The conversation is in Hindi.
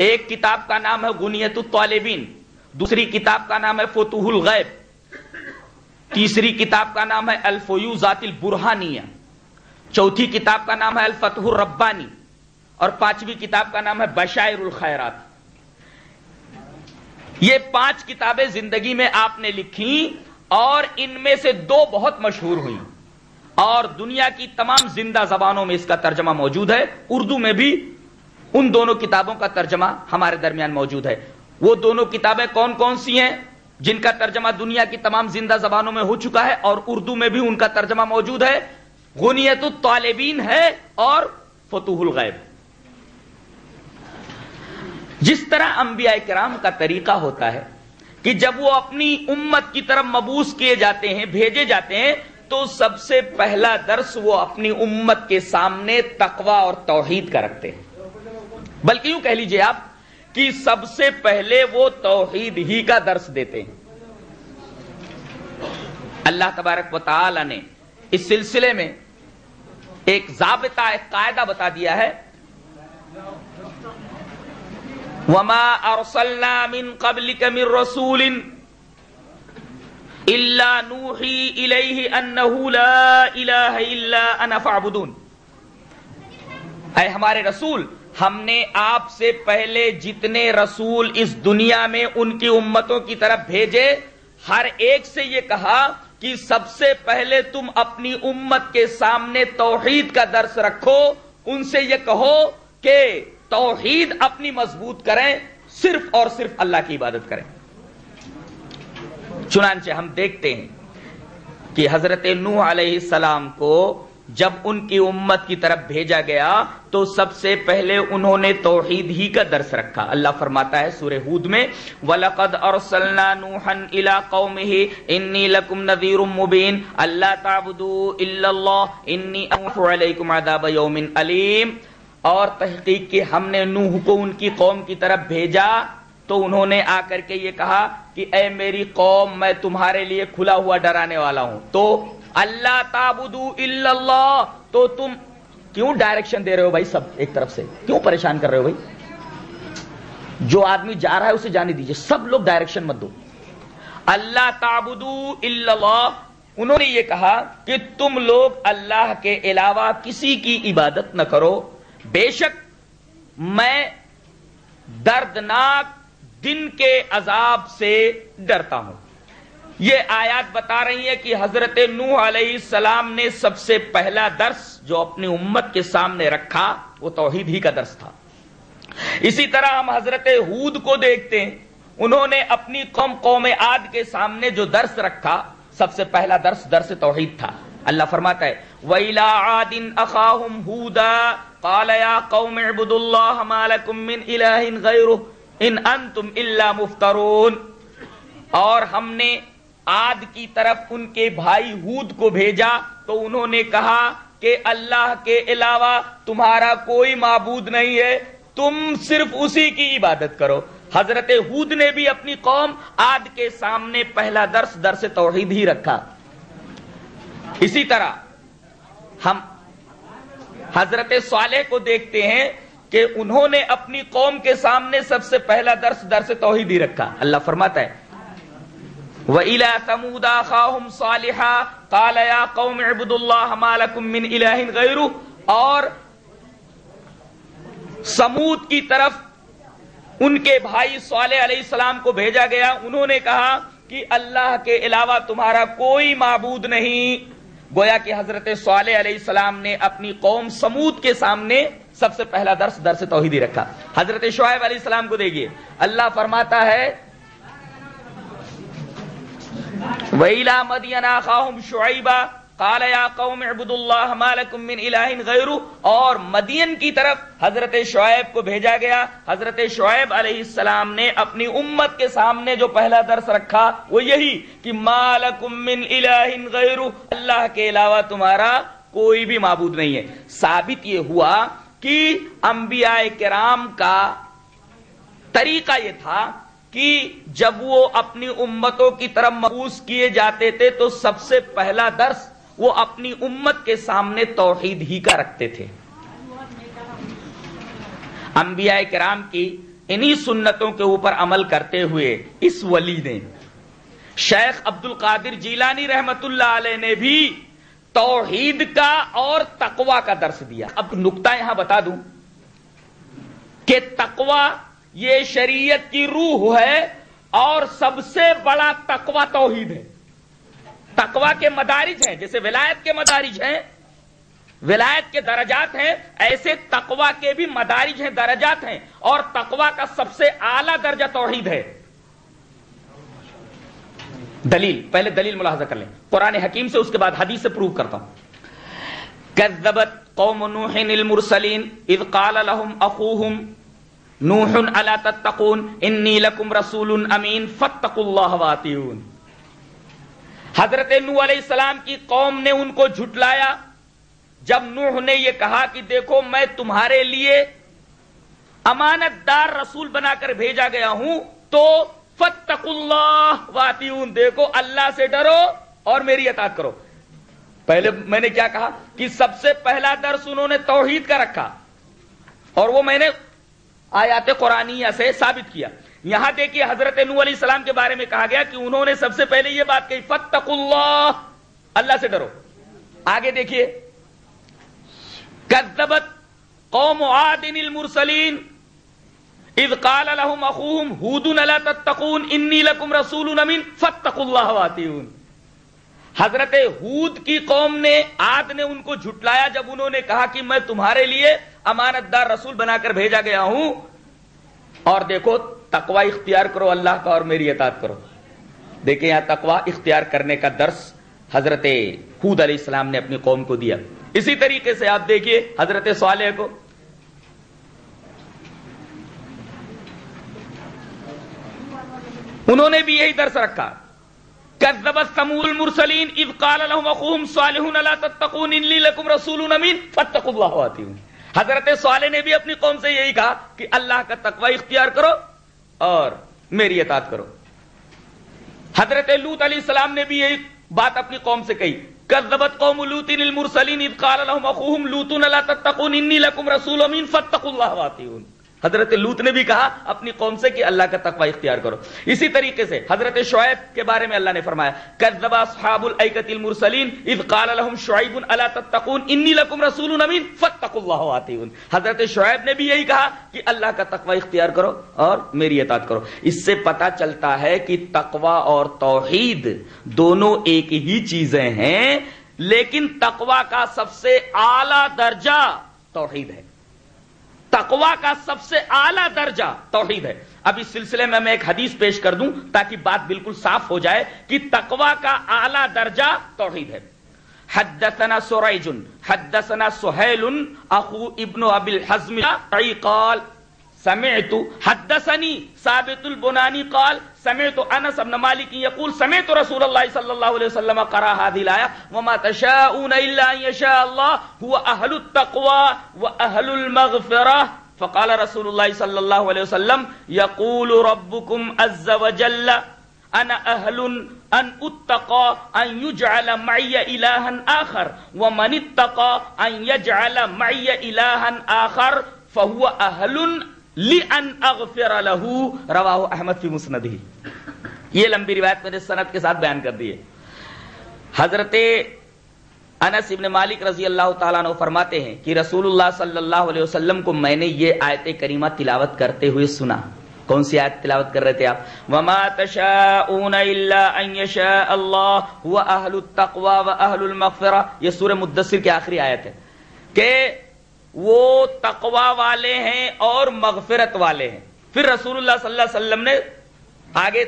एक किताब का नाम है गुनियत तालिबीन, दूसरी किताब का नाम है फतुहुल गैब, तीसरी किताब का नाम है अल्फयूजातिल बुरहानिया, चौथी किताब का नाम है अल फतहुर रब्बानी, और पांचवी किताब का नाम है बशायरुल खैरात। ये पाँच किताबें ज़िंदगी में आपने लिखी और इनमें से दो बहुत मशहूर हुई। और दुनिया की तमाम ज़िंदा जबानों में इसका तर्जमा मौजूद है, उर्दू में भी उन दोनों किताबों का तर्जमा हमारे दरमियान मौजूद है। वो दोनों किताबें कौन कौन सी हैं, जिनका तर्जमा दुनिया की तमाम ज़िंदा जबानों में हो चुका है और उर्दू में भी उनका तर्जमा मौजूद है। गुनियत है और फतुहुल गैब। जिस तरह अंबिया कराम का तरीका होता है कि जब वो अपनी उम्मत की तरफ़ मबूस किए जाते हैं, भेजे जाते हैं तो सबसे पहला दर्श वो अपनी उम्मत के सामने तकवा और तोहीद का रखते हैं। बल्कि यूँ कह लीजिए आप कि सबसे पहले वो तोहीद ही का दर्श देते हैं। अल्लाह तबारक वाली ने इस सिलसिले में एक जाबता, एक कायदा बता दिया है। वमा अरसलना मिन कबल कमिर रसूल इल्ला नूही इलैहि अन्नहु ला इलाहा इल्ला फअबुदून ऐ हमारे रसूल, हमने आपसे पहले जितने रसूल इस दुनिया में उनकी उम्मतों की तरफ़ भेजे, हर एक से यह कहा कि सबसे पहले तुम अपनी उम्मत के सामने तौहीद का दर्श रखो, उनसे यह कहो कि तौहीद अपनी मज़बूत करें, सिर्फ़ और सिर्फ़ अल्लाह की इबादत करें। चुनानचे हम देखते हैं कि हज़रत नूह सलाम को जब उनकी उम्मत की तरफ़ भेजा गया तो सबसे पहले उन्होंने तोहीद ही का दर्श रखा। अल्लाह फरमाता है सूर्य हूद में, वलकद अरसलना नूहन इला कौमिही इन्नी लकुम नज़ीरुम मुबीन अल्लाह अलीम। और तहकीक के हमने नूह को उनकी कौम की तरफ़ भेजा तो उन्होंने आकर के ये कहा कि, ए मेरी कौम, मैं तुम्हारे लिए खुला हुआ डराने वाला हूँ। तो अल्लाह ताबुदू इल्लल्लाह। तो तुम क्यों डायरेक्शन दे रहे हो भाई सब एक तरफ़ से? क्यों परेशान कर रहे हो भाई? जो आदमी जा रहा है उसे जाने दीजिए। सब लोग डायरेक्शन मत दो। अल्लाह ताबुदू इल्लल्लाह। उन्होंने ये कहा कि तुम लोग अल्लाह के अलावा किसी की इबादत न करो। बेशक मैं दर्दनाक दिन के अजाब से डरता हूँ। ये आयत बता रही है कि हज़रत नूह सलाम ने सबसे पहला दर्स जो अपनी उम्मत के सामने रखा, वो तोहीद ही का दर्स था। इसी तरह हम हज़रत हूद को देखते हैं। उन्होंने अपनी कौम कौम आद के सामने जो दर्स रखा, सबसे पहला दर्स दर्स तोहीद था। अल्लाह फरमाता है और हमने आद की तरफ़ उनके भाई हूद को भेजा तो उन्होंने कहा कि अल्लाह के अलावा तुम्हारा कोई माबूद नहीं है, तुम सिर्फ़ उसी की इबादत करो। हज़रत हूद ने भी अपनी कौम आद के सामने पहला दर्श दर्श तोहीद ही रखा। इसी तरह हम हज़रत साले को देखते हैं कि उन्होंने अपनी कौम के सामने सबसे पहला दर्श दर्श तोहिद ही रखा। अल्लाह फरमाता है व समूदा खाहुम सालिहा कालया कौम अबुदुल्लाह मालकुम मिन इलाहिन गैरु और समूद की तरफ़ उनके भाई साले सलाम को भेजा गया उन्होंने कहा कि अल्लाह के अलावा तुम्हारा कोई माबूद नहीं गोया कि हज़रत साले सलाम ने अपनी कौम समूद के सामने सबसे पहला दर्श दर्श तोहिदी रखा हज़रत शुएब सलाम को देखिए अल्लाह फरमाता है वहीला मदियना खाहुम शुआबा कालया कौम अबुदुल्लाह मालकुम मिन इलाहिन गैरु और मदियन की तरफ़ हज़रत शुएब को भेजा गया। हज़रत शुएब सलाम ने अपनी उम्मत के सामने जो पहला दर्श रखा, वो यही कि मालकुम मिन इलाहिन गैरु। अल्लाह के अलावा तुम्हारा कोई भी माबूद नहीं है। साबित ये हुआ कि अंबिया कराम का तरीका यह था कि जब वो अपनी उम्मतों की तरफ़ मबूस किए जाते थे तो सबसे पहला दर्श वो अपनी उम्मत के सामने तोहीद ही का रखते थे। अंबिया कराम की इन्हीं सुन्नतों के ऊपर अमल करते हुए इस वली ने शेख अब्दुल कादिर जीलानी रहमतुल्लाह अलैह ने भी तौहीद का और तकवा का दर्श दिया। अब नुकता यहाँ बता दूँ कि तकवा ये शरीयत की रूह है और सबसे बड़ा तकवा तौहीद है। तकवा के मदारिज हैं, जैसे विलायत के मदारिज हैं, विलायत के दर्जात हैं, ऐसे तकवा के भी मदारिज हैं, दर्जात हैं, और तकवा का सबसे आला दर्जा तौहीद है। दलील, पहले दलील मुलाजा कर लें। कुरान हकीम से, उसके बाद हदीस से प्रूव करता हूँ। कज्जबत कौम नूहिन मुरसलीन इद काल लहुम अखूहुम नूहुन अला तत्तकून, इन्नी लकुम रसूलुन अमीन, फत्तकुल्लाह वातियून हज़रत नू सलाम की कौम ने उनको झुटलाया। जब नूह ने यह कहा कि देखो, मैं तुम्हारे लिए अमानतदार रसूल बनाकर भेजा गया हूँ तो फत्तकुल्लाह वातियून देखो, अल्लाह से डरो और मेरी अतात करो। पहले मैंने क्या कहा कि सबसे पहला दर्श उन्होंने तौहीद का रखा, और वो मैंने आयात कुरानिया से साबित किया। यहाँ देखिए हज़रत नू सलाम के बारे में कहा गया कि उन्होंने सबसे पहले यह बात कही फतकुल्लाह अल्लाह से डरो। आगे देखिए। कद्दबत कौम आदिन मुरसलीन। इद काल लहुम अखूहुम, हूदुन अला तत्तकून, इन्नी लकुम रसूलुन अमीन, फत्तकुल्लाह वातियून हज़रत हूद की कौम ने, आद ने उनको झुटलाया जब उन्होंने कहा कि मैं तुम्हारे लिए अमानतदार रसूल बनाकर भेजा गया हूँ। और देखो, तकवा इख्तियार करो अल्लाह का और मेरी अतात करो। देखिए यहाँ तकवा इख्तियार करने का दर्स हज़रत हूद अलैहिस्सलाम ने अपनी कौम को दिया। इसी तरीके से आप देखिए हज़रत साले को। उन्होंने भी यही दर्श रखा। हज़रत साले ने भी अपनी कौम से यही कहा कि अल्लाह का तकवा इख्तियार करो और मेरी अतात करो हज़रत लूत सलाम ने भी यही बात अपनी कौम से कही कज़बत कौम लूतिन मुरसलीन अखूहुम लूतुन अला तत्तकून इन्नी लकुम रसूल अमीन फत्तकुल्लाह वातियून हज़रत लूत ने भी कहा, अपनी कौम से कि अल्लाह का तकवा इख्तियार करो। इसी तरीके से हज़रत शुएब के बारे में अल्लाह ने फरमाया हज़रत शुएब ने भी यही कहा कि अल्लाह का तकवा इख्तियार करो और मेरी इताअत करो। इससे पता चलता है कि तकवा और तौहीद दोनों एक ही चीज़ें हैं, लेकिन तकवा का सबसे आला दर्जा तौहीद है। तकवा का सबसे आला दर्जा तोहहीद है। अब इस सिलसिले में मैं एक हदीस पेश कर दूँ ताकि बात बिल्कुल साफ़ हो जाए कि तकवा का आला दर्जा तोहहीद है। हदसना सुरैजुन हदसना सुहैलुन अखू इब्नु अबिल हज़म काल समेतु हदसनी साबितुल बुनानी काल समेतु अनस इब्न मालिक यकूल समेतु रसूलुल्लाह सल्लल्लाहु अलैहि वसल्लम करा हादिल आया वमा तशाऊन इल्ला यशा अल्लाह हुवा अहलुत तक़वा व अहलुल मगफिरह फकाल रसूलुल्लाह सल्लल्लाहु अलैहि वसल्लम यकूल रब्बुकुम अज़्ज़ व जल्ल अना अहलुन अन उत्तका अन युजअल मइय इलाहन आखर व मन इत्तका अन यजअल मइय इलाहन आखर फहुवा अहलुन ली अन अगफिर लहू, रवाह अहमद फ़ी मुस्नद। ये लंबी रिवायत मेरे सनद के साथ बयान कर दिए हज़रत अनस इब्न मालिक रज़ी अल्लाह तआला फरमाते हैं कि रसूलुल्लाह सल्लल्लाहु अलैहि वसल्लम को मैंने ये आयत करीमा तिलावत करते हुए सुना। कौन सी आयत तिलावत कर रहे थे आप? वमा तशाऊन ये सूरह मुद्दसिर की आखिरी आयत है। कि वो तकवा वाले हैं और मगफिरत वाले हैं। फिर रसूलुल्लाह सल्लल्लाहु अलैहि वसल्लम ने आगे